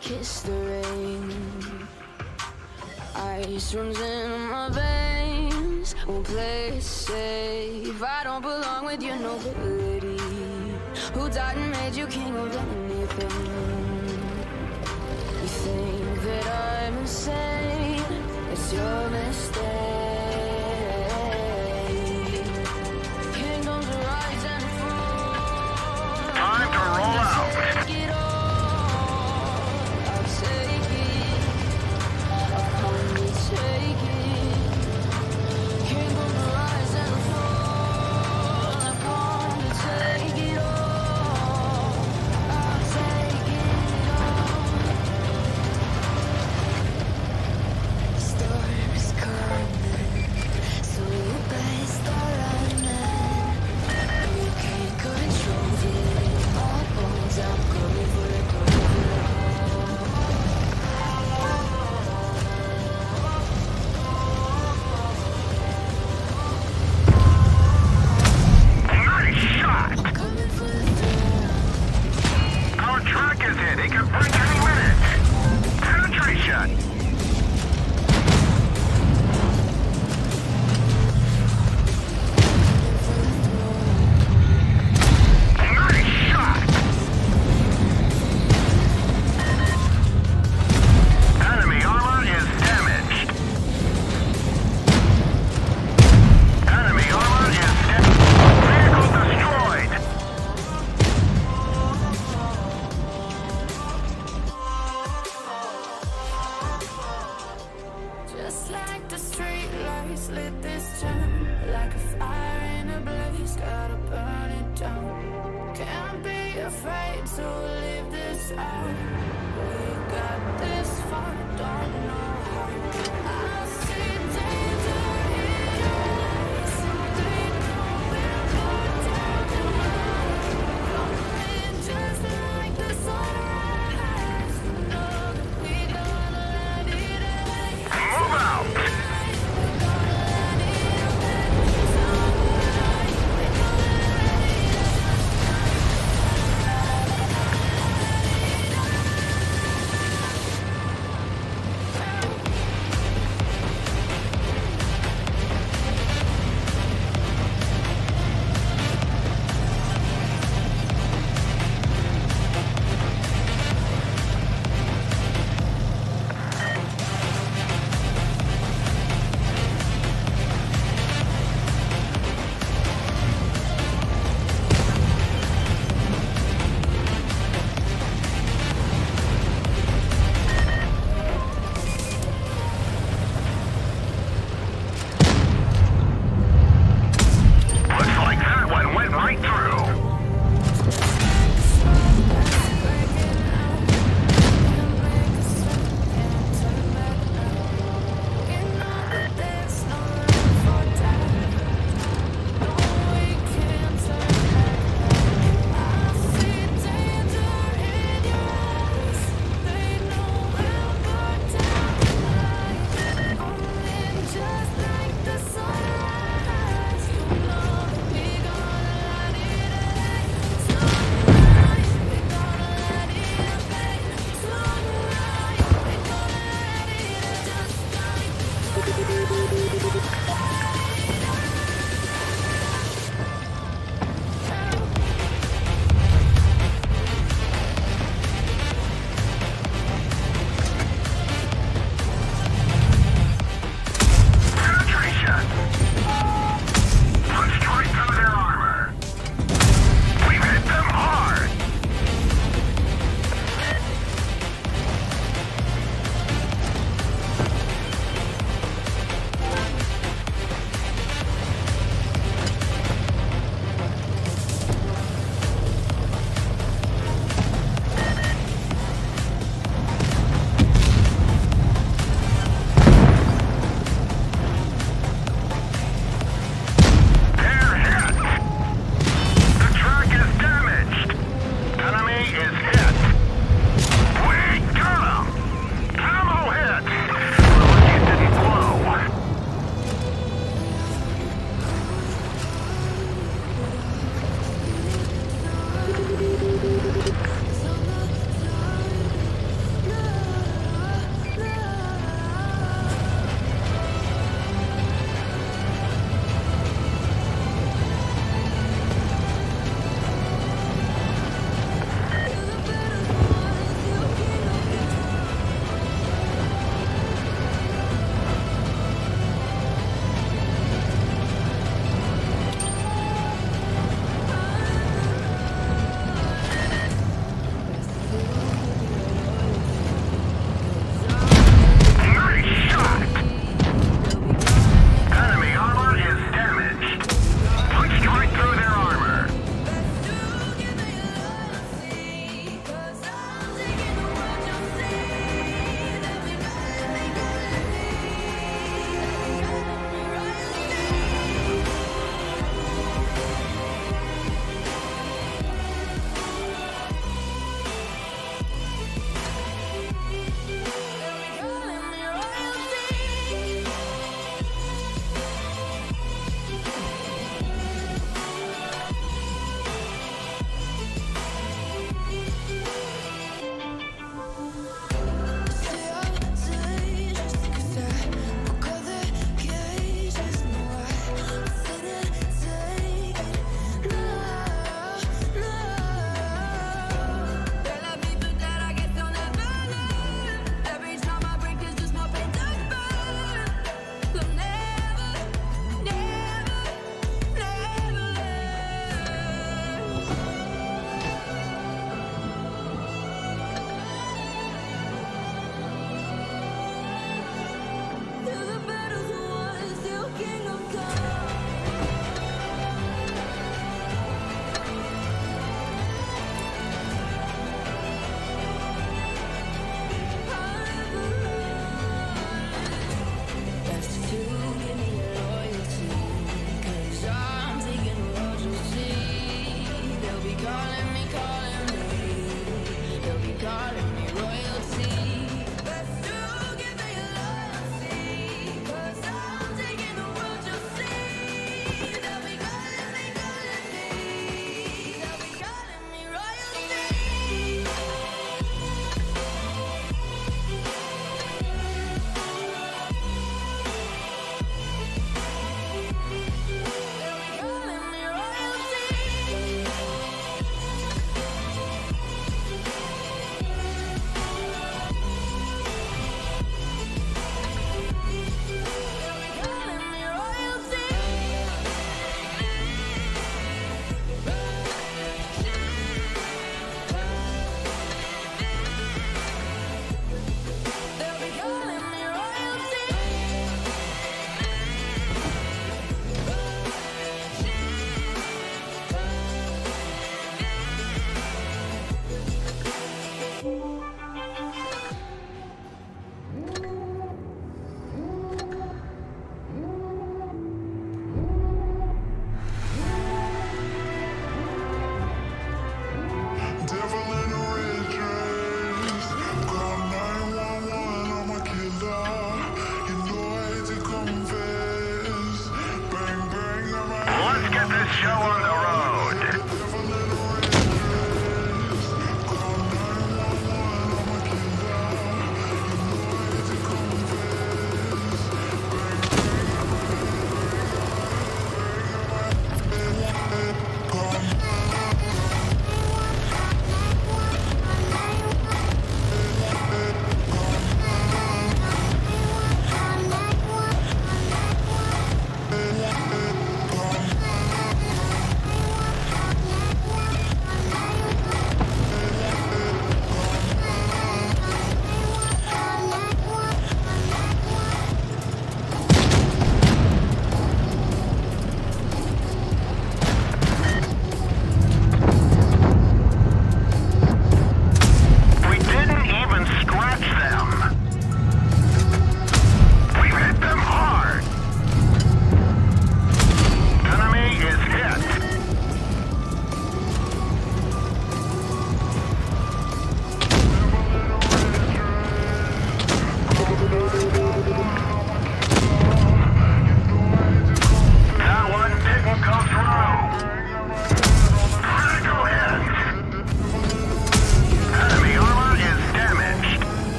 kiss the rain. Ice runs in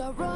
streets. Better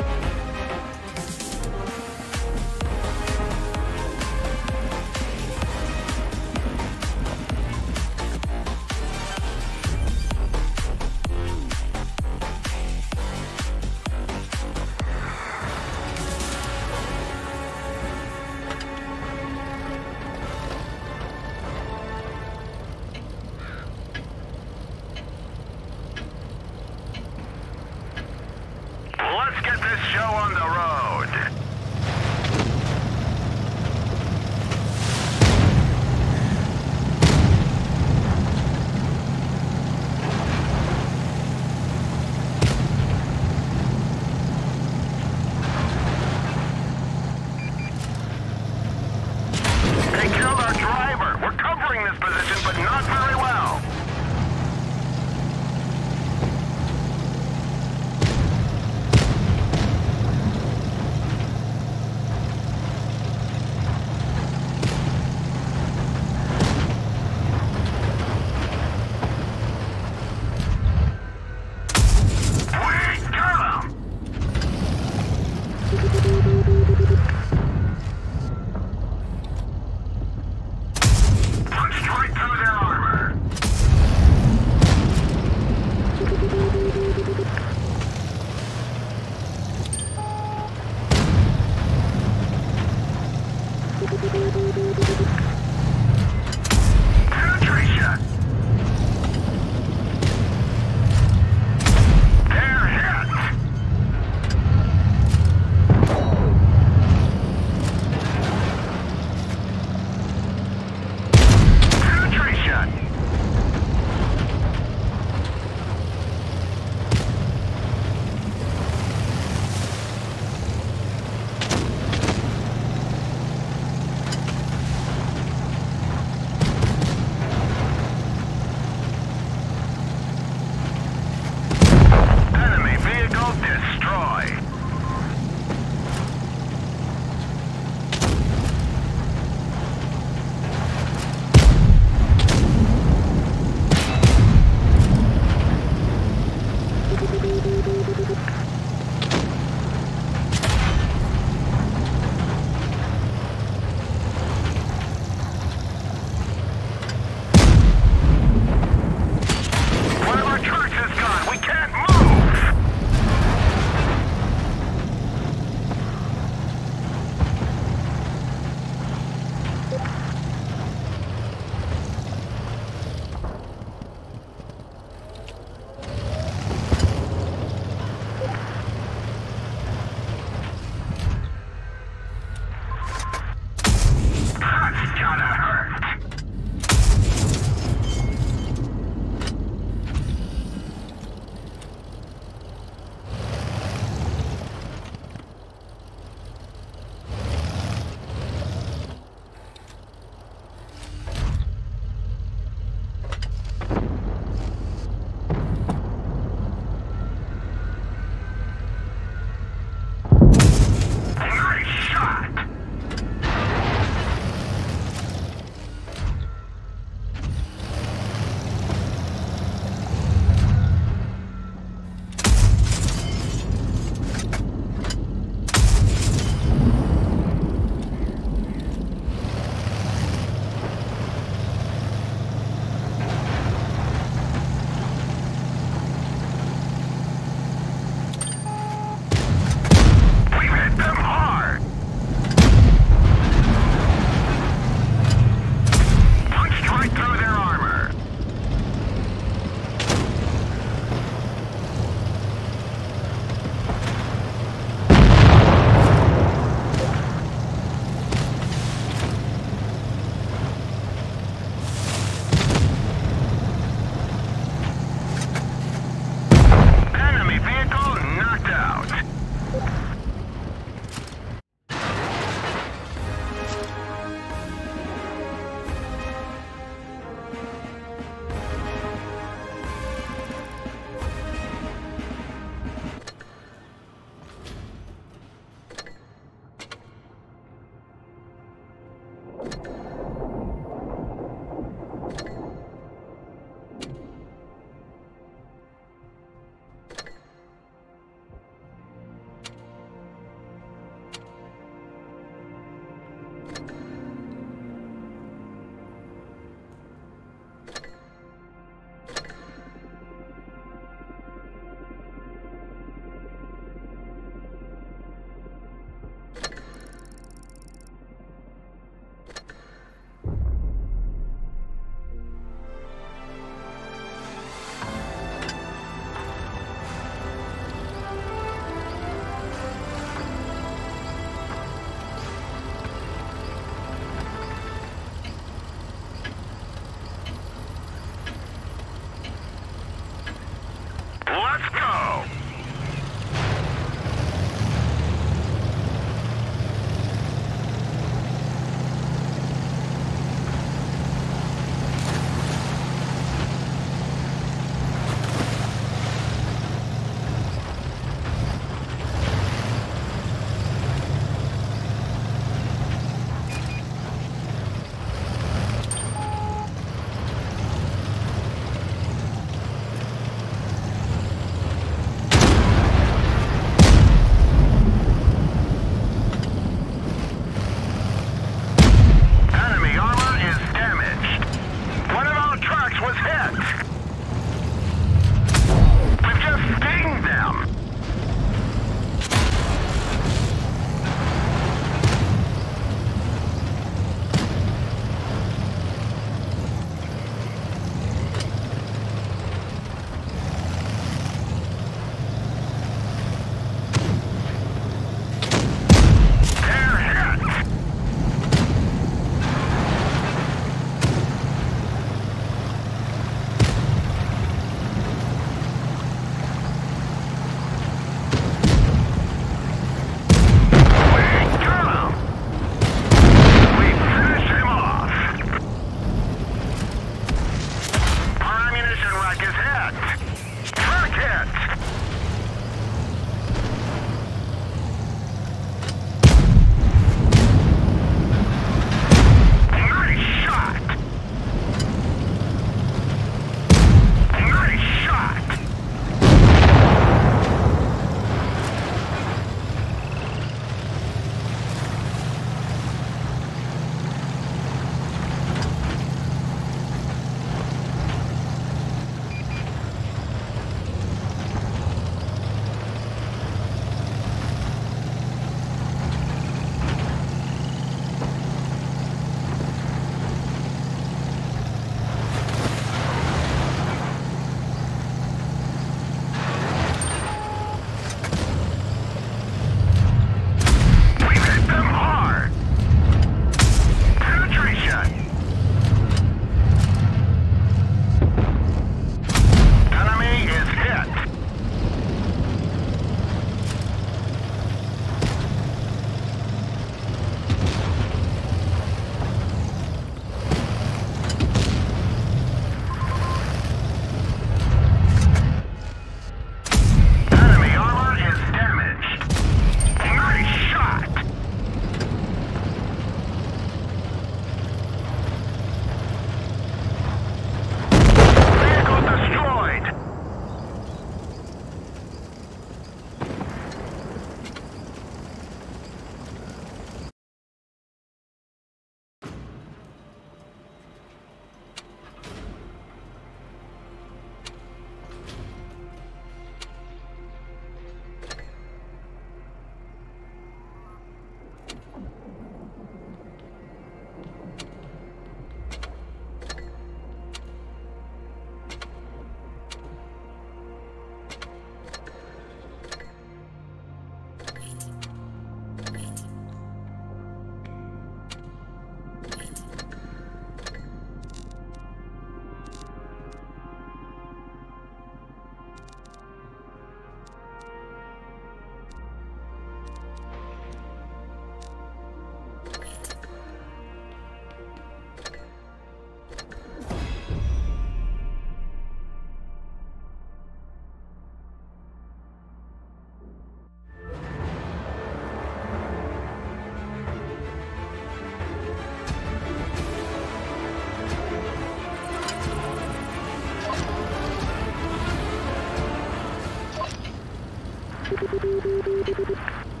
どどどどどど。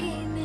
And